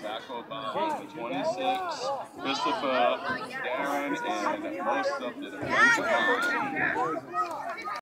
Tackled by 26, Christopher, Darren, and most of the defensive.